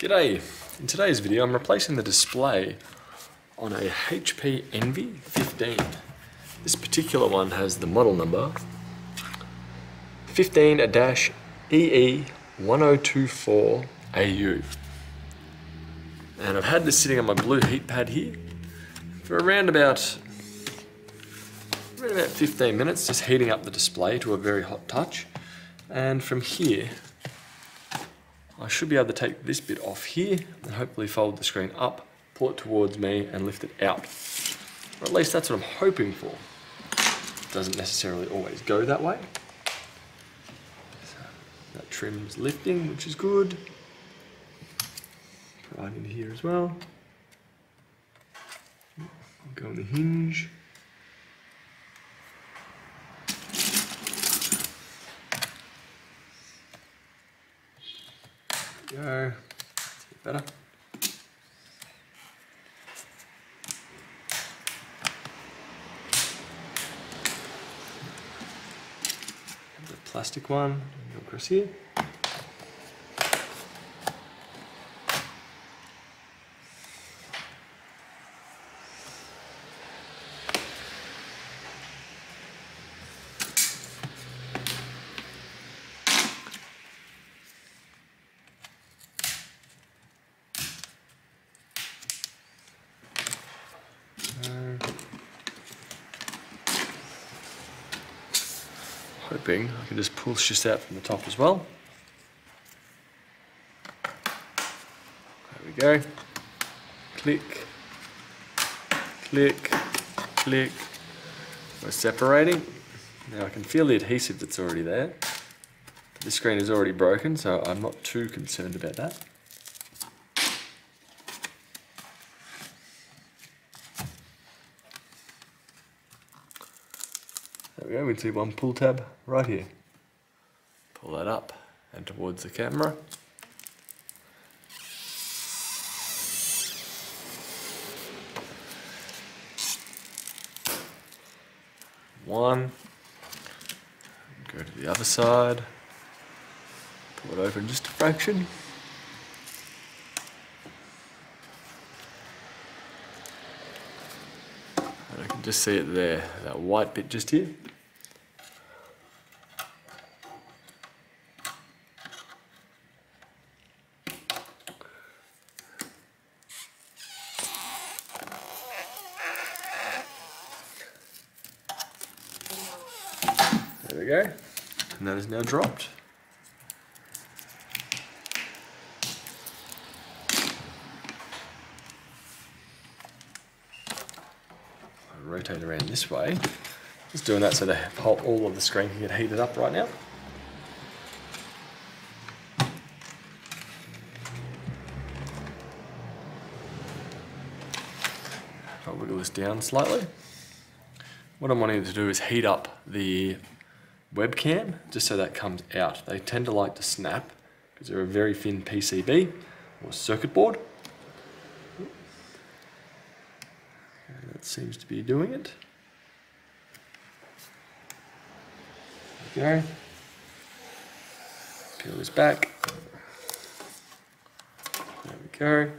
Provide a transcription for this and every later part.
G'day! In today's video I'm replacing the display on a HP Envy 15. This particular one has the model number 15-EE1024AU. And I've had this sitting on my blue heat pad here for around about, around about 15 minutes, just heating up the display to a very hot touch. And from here, I should be able to take this bit off here and hopefully fold the screen up, pull it towards me and lift it out. Or at least that's what I'm hoping for. It doesn't necessarily always go that way. So that trim's lifting, which is good. Right in here as well. Go on the hinge. Go. better. The plastic one, across here. Hoping I can just pull this out from the top as well. There we go. Click, click, click. We're separating. Now I can feel the adhesive that's already there. This screen is already broken, so I'm not too concerned about that. We go, we can see one pull tab right here. Pull that up and towards the camera. One. Go to the other side. Pull it open just a fraction. And I can just see it there, that white bit just here. Go. And that is now dropped. I rotate around this way. Just doing that so the whole, all of the screen can get heated up right now. I'll wiggle this down slightly. What I'm wanting to do is heat up the webcam just so that comes out. They tend to like to snap because they're a very thin PCB or circuit board. And that seems to be doing it. There we go. Peel this back. There we go.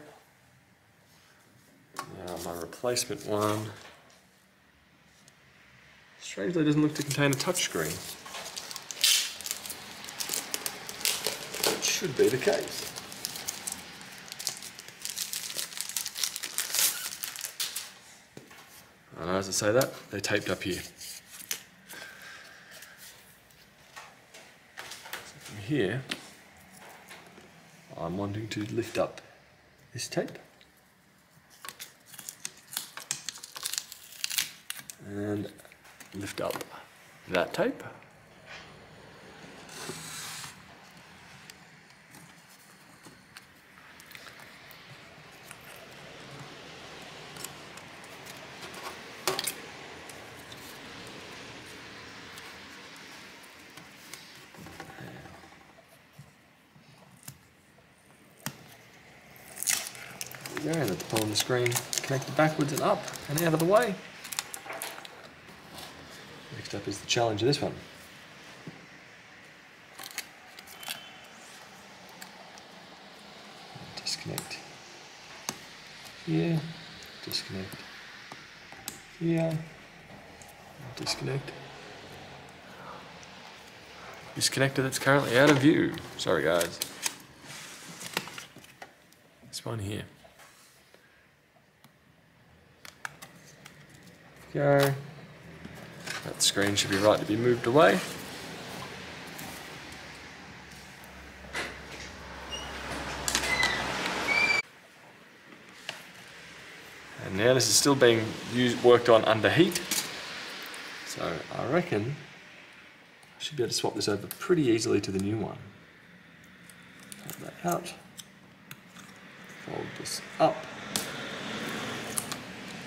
Now my replacement one strangely doesn't look to contain a touchscreen. Should be the case. And as I say that, they're taped up here. So from here, I'm wanting to lift up this tape. And lift up that tape. Go, pulling the screen connected backwards and up and out of the way. Next up is the challenge of this one. disconnect here, disconnect here, disconnect. Disconnector that's currently out of view. Sorry guys. This one here. Go. That screen should be right to be moved away. And now this is still being used, worked on under heat. So I reckon I should be able to swap this over pretty easily to the new one. That out. Fold this up.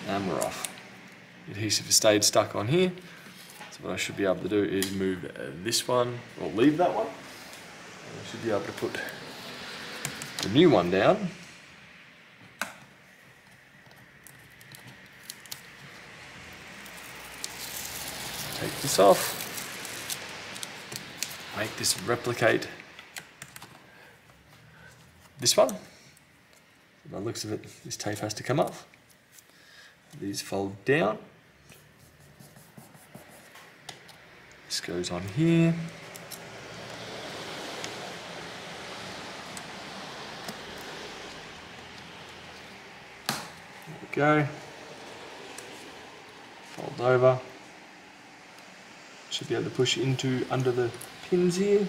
And we're off. Adhesive has stayed stuck on here. So what I should be able to do is move this one, or leave that one. I should be able to put the new one down. Take this off. Make this replicate this one. By the looks of it, this tape has to come off. These fold down. This goes on here. There we go. Fold over. Should be able to push into under the pins here.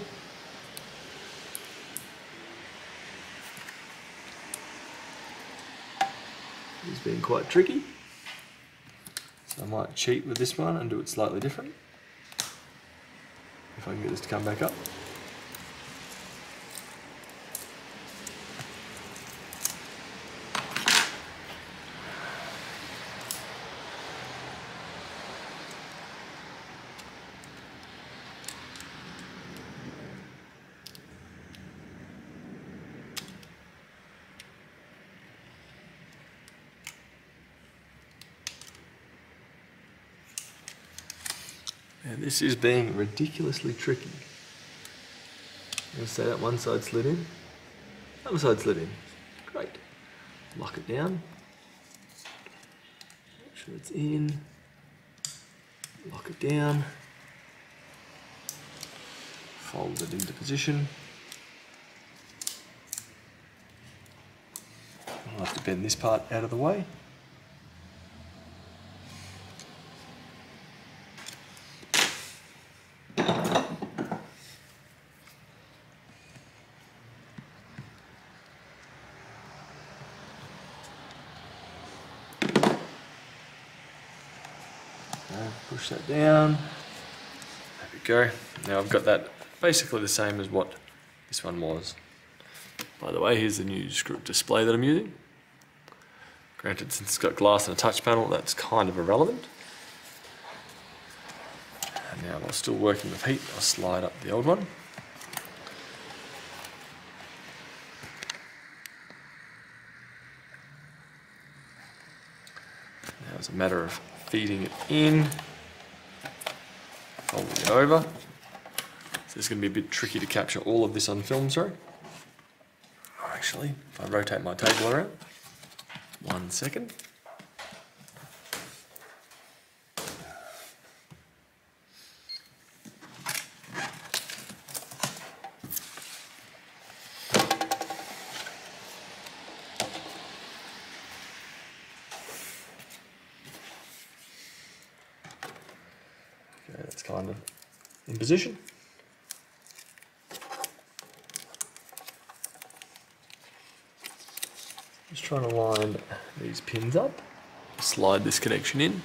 It's been quite tricky. So I might cheat with this one and do it slightly different. If I can get this to come back up. And this is being ridiculously tricky. Let's say that one side slid in, other side slid in. Great. Lock it down. Make sure it's in. Lock it down. Fold it into position. I'll have to bend this part out of the way. Push that down. There we go. Now I've got that basically the same as what this one was. By the way, here's the new script display that I'm using. Granted, since it's got glass and a touch panel, that's kind of irrelevant. And now while still working with heat, I'll slide up the old one. Now it's a matter of feeding it in, folding it over. So it's going to be a bit tricky to capture all of this on film, sorry. Actually, if I rotate my table around, one second. Okay, that's kind of in position. Just trying to line these pins up. Slide this connection in.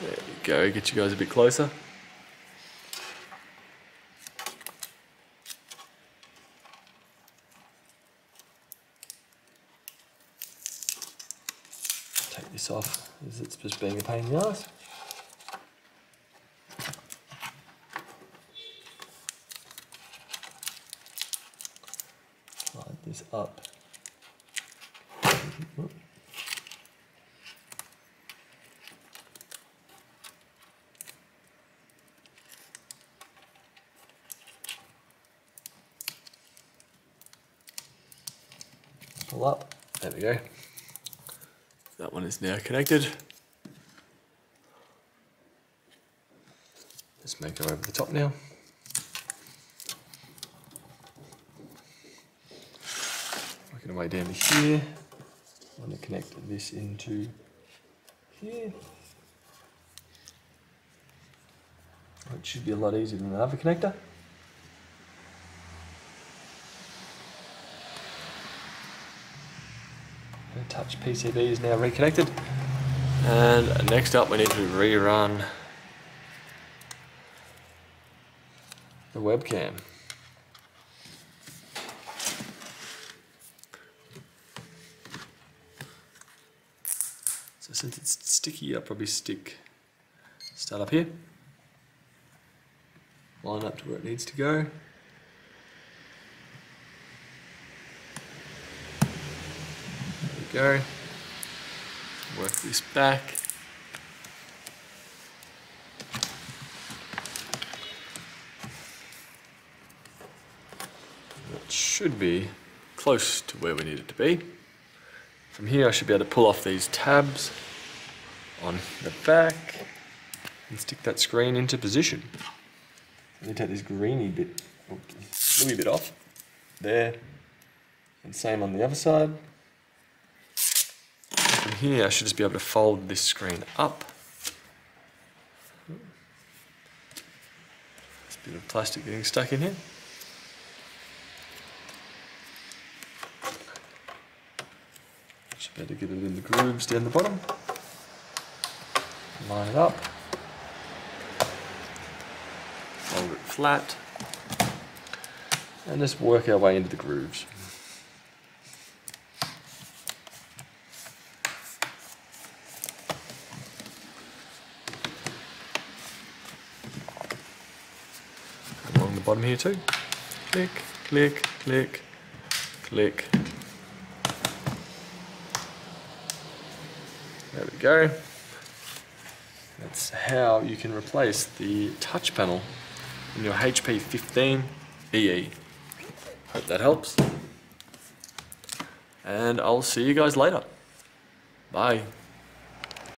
There we go, get you guys a bit closer. off is it's just being a pain in the ass. Slide this up. Pull up, there we go. That one is now connected. Let's make our over the top now. Working our way down to here. I want to connect this into here. It should be a lot easier than the other connector. Touch PCB is now reconnected. And next up we need to rerun the webcam. So since it's sticky, I'll probably stick, start up here, line up to where it needs to go. There we go. Work this back. It should be close to where we need it to be. From here I should be able to pull off these tabs on the back and stick that screen into position. Let me take this greeny bit, bluey bit off. There. And same on the other side. From here I should just be able to fold this screen up. There's a bit of plastic getting stuck in here. Should be able to get it in the grooves down the bottom. Line it up. Fold it flat. And just work our way into the grooves. Along the bottom here too. Click, click, click, click. There we go. That's how you can replace the touch panel in your HP 15 EE. Hope that helps. And I'll see you guys later. Bye.